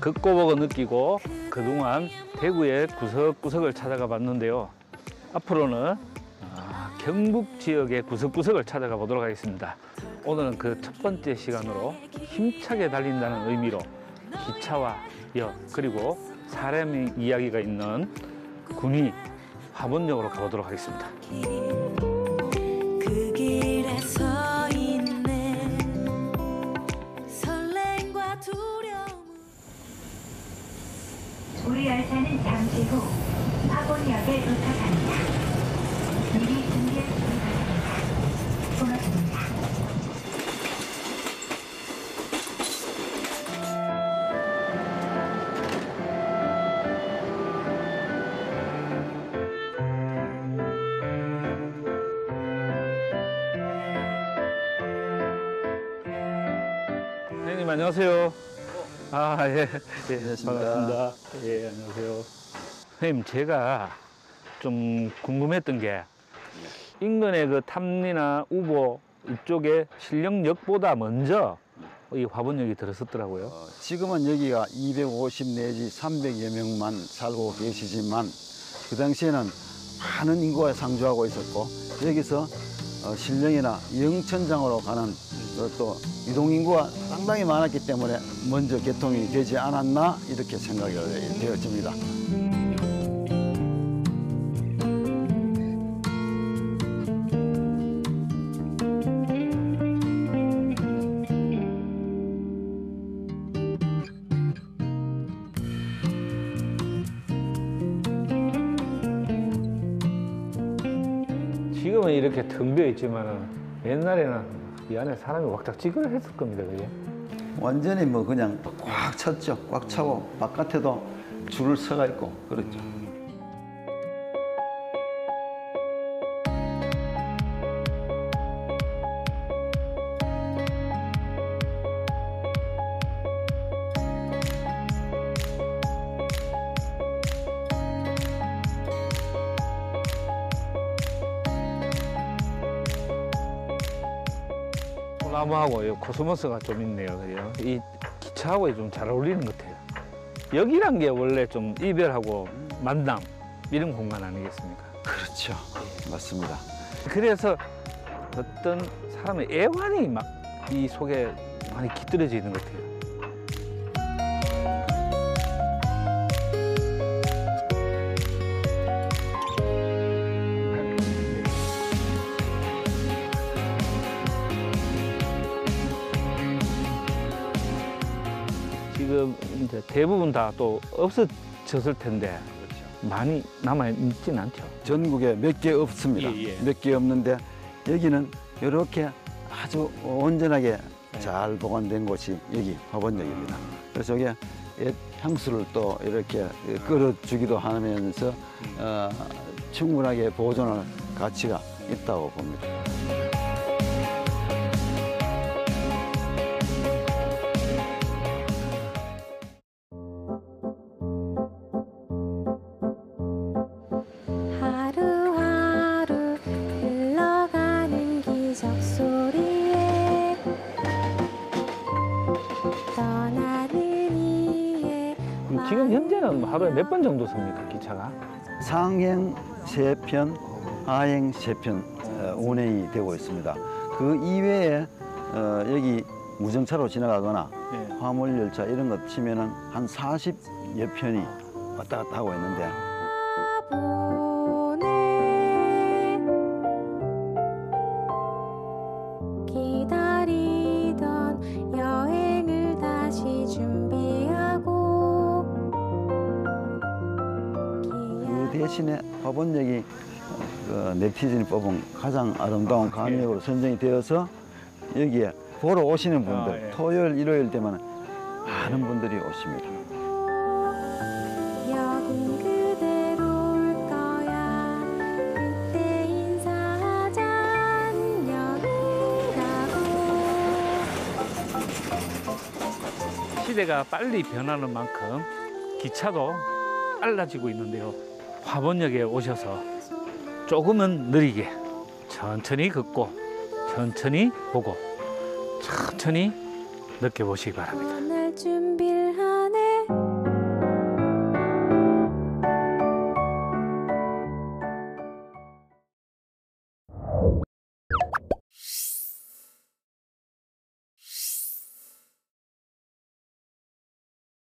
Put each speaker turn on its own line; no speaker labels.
걷고보고 느끼고 그동안 대구의 구석구석을 찾아가 봤는데요. 앞으로는 아, 경북 지역의 구석구석을 찾아가 보도록 하겠습니다. 오늘은 그 첫 번째 시간으로 힘차게 달린다는 의미로 기차와 역 그리고 사람의 이야기가 있는 군위 화분역으로 가보도록 하겠습니다.
열차는 잠시 후 화본역에 도착합니다. 미리 준비해 주시기 바랍니다. 고맙습니다.
안녕하세요. 아 예, 예
안녕하십니까.
반갑습니다. 예 안녕하세요. 선생님 제가 좀 궁금했던 게 인근의 그 탐리나 우보 이쪽에 신령역보다 먼저 이 화분역이 들어섰더라고요.
어, 지금은 여기가 250 내지 300여 명만 살고 계시지만 그 당시에는 많은 인구가 상주하고 있었고 여기서 어, 신령이나 영천장으로 가는 어, 또 이동 인구가 상당히 많았기 때문에 먼저 개통이 되지 않았나 이렇게 생각이 되어집니다.
지금은 이렇게 텅 비어 있지만은 옛날에는 이 안에 사람이 왁작 지근했을 겁니다, 그게.
완전히 뭐 그냥 꽉 찼죠. 꽉 차고 바깥에도 줄을 서가 있고 그렇죠.
소나무하고 이 코스모스가 좀 있네요, 그죠? 이 기차하고 좀 잘 어울리는 것 같아요. 여기란 게 원래 좀 이별하고 만남 이런 공간 아니겠습니까?
그렇죠. 맞습니다.
그래서 어떤 사람의 애환이 막 이 속에 많이 깃들여져 있는 것 같아요. 지금 대부분 다 또 없어졌을 텐데 많이 남아 있진 않죠.
전국에 몇 개 없습니다.
예, 예.
몇개 없는데 여기는 이렇게 아주 온전하게
네.
잘 보관된 곳이 여기 화본역입니다. 그래서 여기에 옛 향수를 또 이렇게 끌어주기도 하면서 어, 충분하게 보존할 가치가 있다고 봅니다.
현재는 하루에 몇 번 정도 섭니까 기차가?
상행 세편 하행 세편 어, 운행이 되고 있습니다. 그 이외에 어, 여기 무정차로 지나가거나
네.
화물 열차 이런 것 치면은 한 40여 편이 왔다 갔다 하고 있는데 신에 화본역이 그 네티즌이 뽑은 가장 아름다운 강역으로 선정이 되어서 여기에 보러 오시는 분들
아, 예.
토요일 일요일 되면 많은 분들이 오십니다.
시대가 빨리 변하는 만큼 기차도 빨라지고 있는데요. 화본역에 오셔서 조금은 느리게 천천히 걷고 천천히 보고 천천히 느껴보시기 바랍니다.